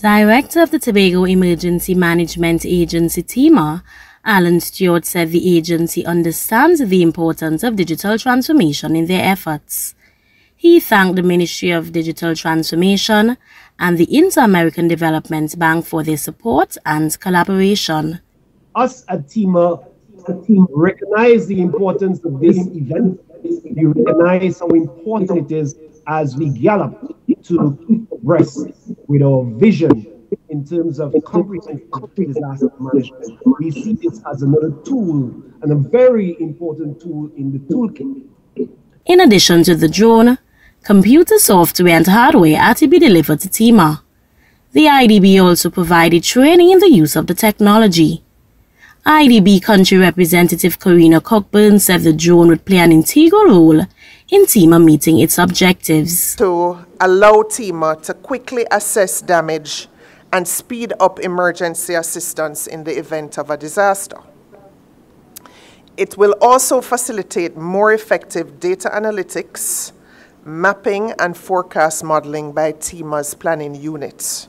Director of the Tobago Emergency Management Agency TEMA, Alan Stewart said the agency understands the importance of digital transformation in their efforts. He thanked the Ministry of Digital Transformation and the Inter-American Development Bank for their support and collaboration. Us at TEMA, recognize the importance of this event. We recognize how important it is as we gallop to keep abreast with our vision in terms of comprehensive disaster management. We see this as another tool and a very important tool in the toolkit. In addition to the drone, computer software and hardware are to be delivered to TEMA. The IDB also provided training in the use of the technology. IDB country representative Karina Cockburn said the drone would play an integral role in TEMA meeting its objectives. To allow TEMA to quickly assess damage and speed up emergency assistance in the event of a disaster. It will also facilitate more effective data analytics, mapping and forecast modeling by TEMA's planning units.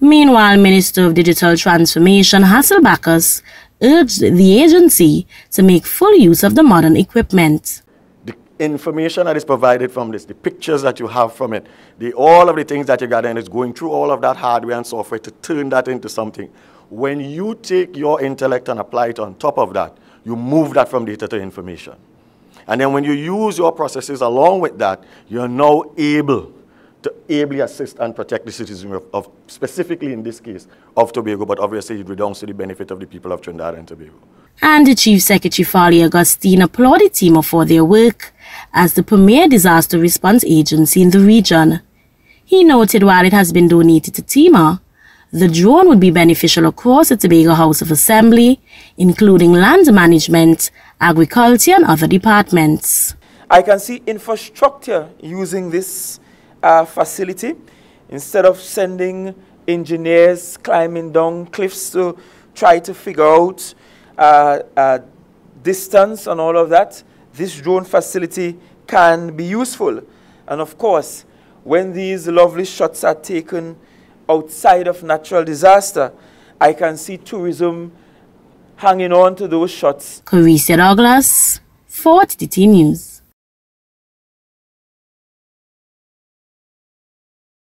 Meanwhile, Minister of Digital Transformation Hassel Bacchus urged the agency to make full use of the modern equipment. The information that is provided from this, the pictures that you have from it, the, all of the things that you got and is going through all of that hardware and software to turn that into something. When you take your intellect and apply it on top of that, you move that from data to information. And then when you use your processes along with that, you're now able to ably assist and protect the citizens of, of, specifically in this case, of Tobago, but obviously it redounds to the benefit of the people of Trinidad and Tobago. And the Chief Secretary Farley Augustine applauded TEMA for their work as the premier disaster response agency in the region. He noted while it has been donated to TEMA, the drone would be beneficial across the Tobago House of Assembly, including land management, agriculture and other departments. I can see infrastructure using this uh, facility instead of sending engineers climbing down cliffs to try to figure out uh, uh, distance and all of that, this drone facility can be useful. And of course, when these lovely shots are taken outside of natural disaster, I can see tourism hanging on to those shots. Carissa Douglas, 4TT News.